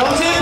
영진